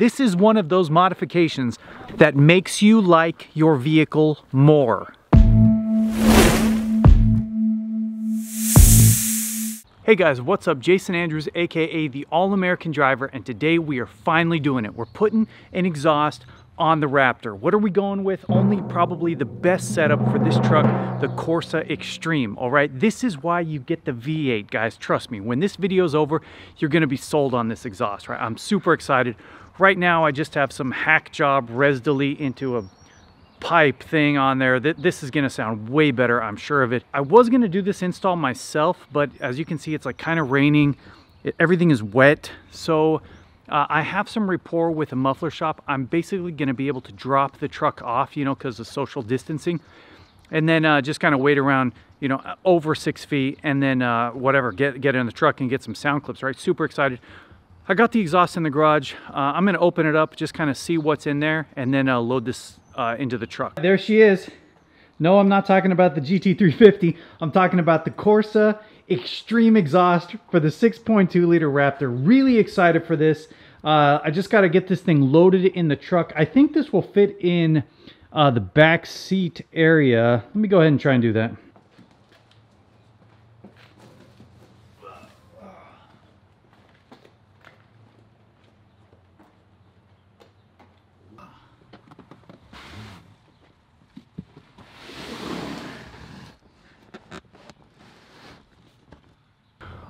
This is one of those modifications that makes you like your vehicle more. Hey guys, what's up? Jason Andrews, AKA the All-American Driver, and today we are finally doing it. We're putting an exhaust on the Raptor. What are we going with? Only probably the best setup for this truck, the Corsa Extreme, all right? This is why you get the V8, guys. Trust me, when this video is over, you're gonna be sold on this exhaust, right? I'm super excited. Right now, I just have some hack job Resdally into a pipe thing on there. That this is gonna sound way better, I'm sure of it. I was gonna do this install myself, but as you can see, it's like kind of raining. Everything is wet, so uh, I have some rapport with a muffler shop. I'm basically going to be able to drop the truck off, you know, because of social distancing. And then uh, just kind of wait around, you know, over six feet and then uh, whatever, get, get in the truck and get some sound clips, right? Super excited. I got the exhaust in the garage. Uh, I'm going to open it up, just kind of see what's in there and then uh, load this uh, into the truck. There she is. No, I'm not talking about the GT350. I'm talking about the Corsa extreme exhaust for the 6.2 liter Raptor. Really excited for this. Uh, I just got to get this thing loaded in the truck. I think this will fit in uh, the back seat area. Let me go ahead and try and do that.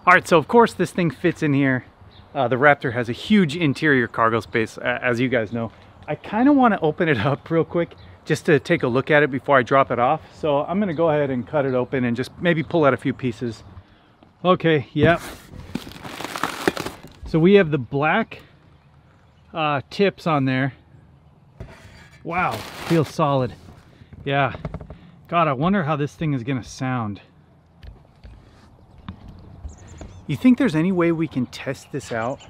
All right, so of course this thing fits in here. Uh, the Raptor has a huge interior cargo space, as you guys know. I kind of want to open it up real quick just to take a look at it before I drop it off. So I'm going to go ahead and cut it open and just maybe pull out a few pieces. Okay, yep. So we have the black uh, tips on there. Wow, feels solid. Yeah. God, I wonder how this thing is going to sound. You think there's any way we can test this out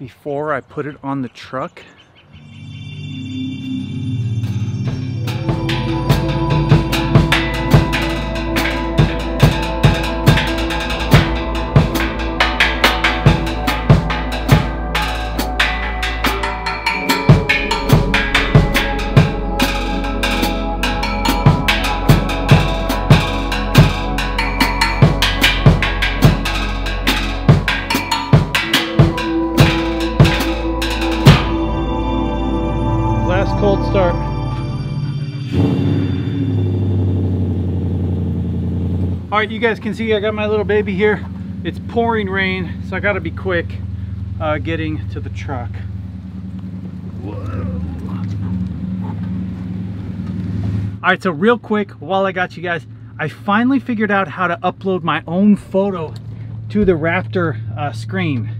before I put it on the truck? Start. All right, you guys can see I got my little baby here. It's pouring rain, so I gotta be quick uh, getting to the truck. All right, so real quick, while I got you guys, I finally figured out how to upload my own photo to the Raptor uh, screen.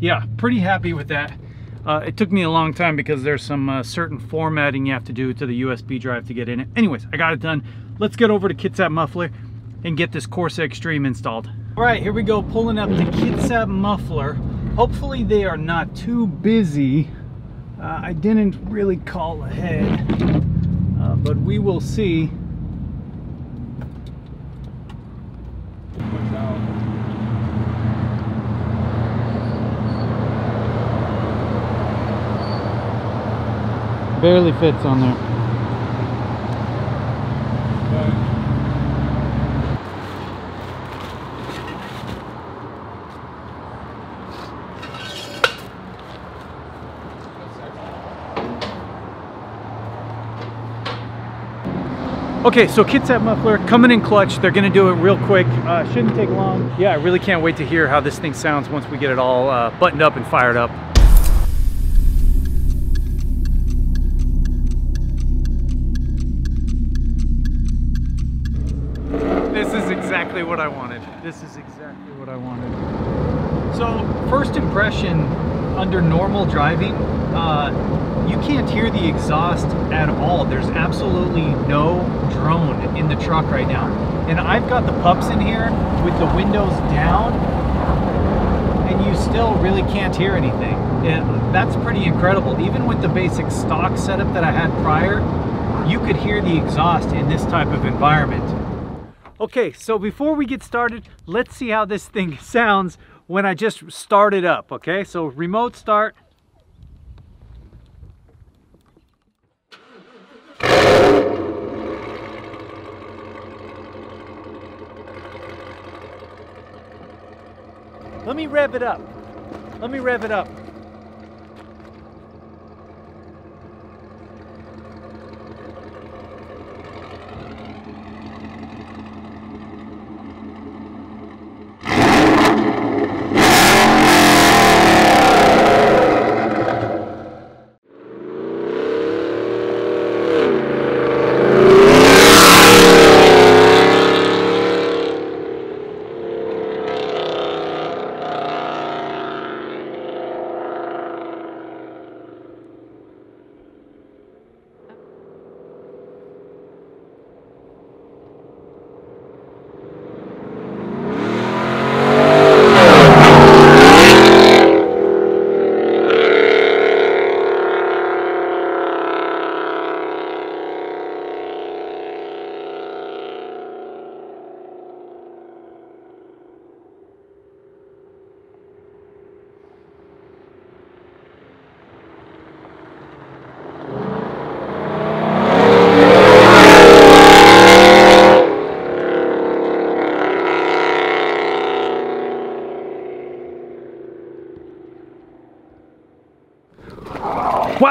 Yeah, pretty happy with that. Uh, it took me a long time because there's some uh, certain formatting you have to do to the USB drive to get in it. Anyways, I got it done. Let's get over to Kitsap Muffler and get this Corsa Extreme installed. All right, here we go, pulling up the Kitsap Muffler. Hopefully they are not too busy. Uh, I didn't really call ahead, uh, but we will see. Barely fits on there. Okay, so Kitsap muffler coming in clutch. They're gonna do it real quick. Uh, shouldn't take long. Yeah, I really can't wait to hear how this thing sounds once we get it all uh, buttoned up and fired up. Exactly what I wanted. This is exactly what I wanted. So first impression under normal driving, uh, you can't hear the exhaust at all. There's absolutely no drone in the truck right now. And I've got the pups in here with the windows down and you still really can't hear anything. And that's pretty incredible. Even with the basic stock setup that I had prior, you could hear the exhaust in this type of environment. Okay, so before we get started, let's see how this thing sounds when I just start it up, okay? So remote start. Let me rev it up. Let me rev it up.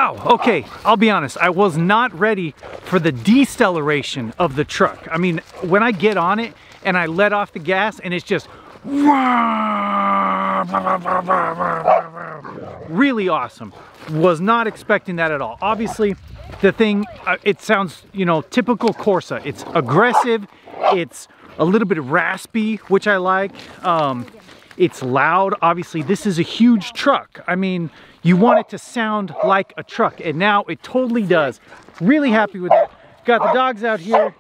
Wow, okay, I'll be honest, I was not ready for the deceleration of the truck. I mean, when I get on it and I let off the gas and it's just really awesome. Was not expecting that at all. Obviously, the thing, uh, it sounds, you know, typical Corsa. It's aggressive, it's a little bit raspy, which I like. Um, it's loud. Obviously, this is a huge truck. I mean, you want it to sound like a truck, and now it totally does. Really happy with it. Got the dogs out here.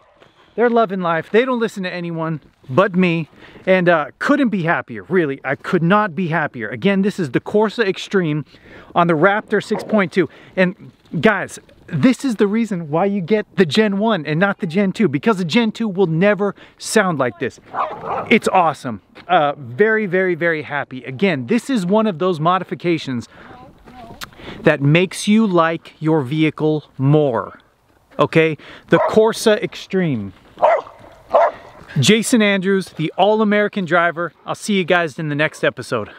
They're loving life. They don't listen to anyone but me, and uh, couldn't be happier, really. I could not be happier. Again, this is the Corsa Extreme on the Raptor 6.2. And guys, this is the reason why you get the Gen 1 and not the Gen 2 because the Gen 2 will never sound like this. It's awesome. Uh, very, very, very happy. Again, this is one of those modifications that makes you like your vehicle more. Okay? The Corsa Extreme. Jason Andrews, the All-American driver. I'll see you guys in the next episode.